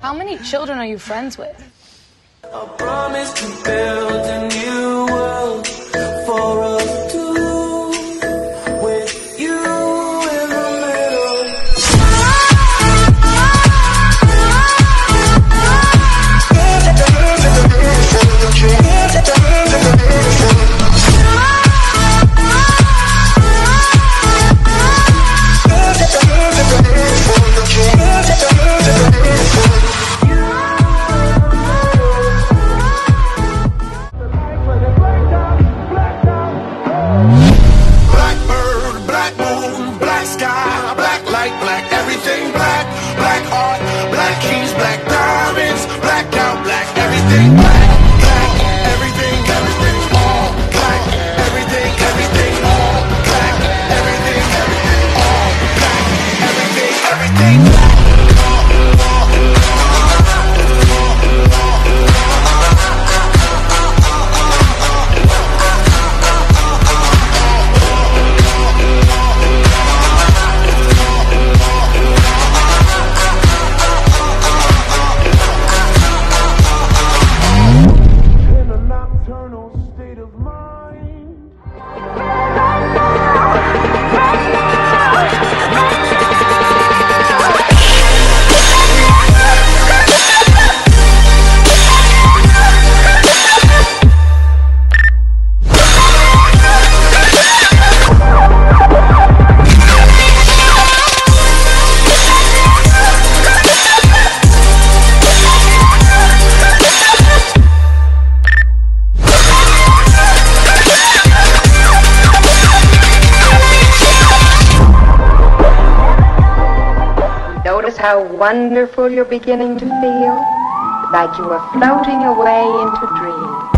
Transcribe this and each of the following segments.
How many children are you friends with? Wonderful you're beginning to feel? Like you are floating away into dreams.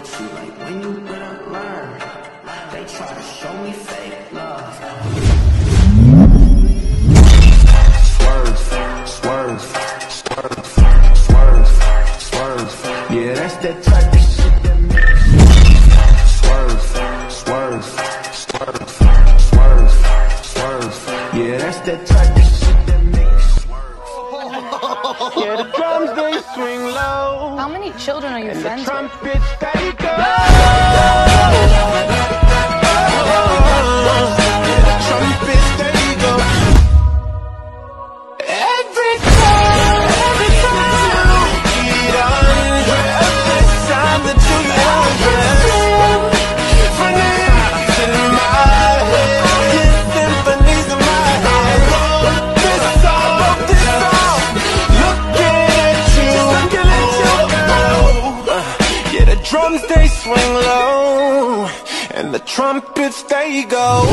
You like when you gonna learn. They try to show me fake love. Swerve, swerve, swerve, swerve, swerve. Yeah, that's that type of shit that makes swerve, swerve, swerve, swerve, swerve. Yeah, that's that type Yeah, the drums they swing low. How many children are you friends with? Trumpets they go.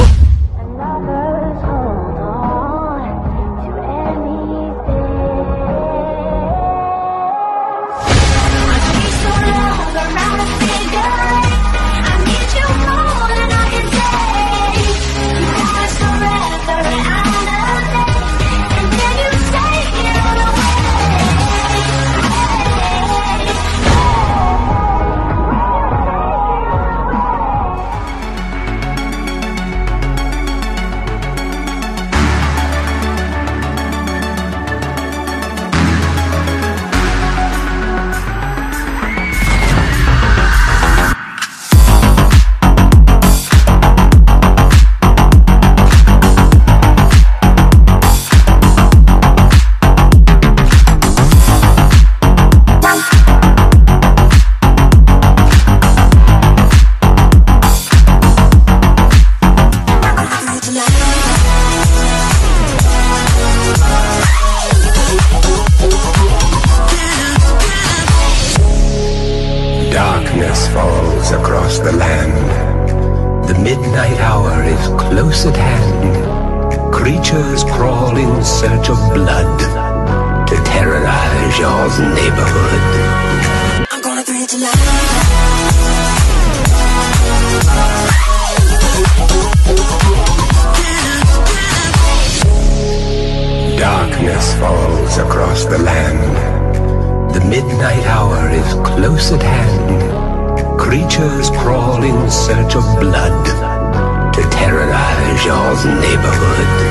Darkness falls across the land. The midnight hour is close at hand. Creatures crawl in search of blood to terrorize your neighborhood. I'm gonna tonight. Creatures crawl in search of blood to terrorize your neighborhood.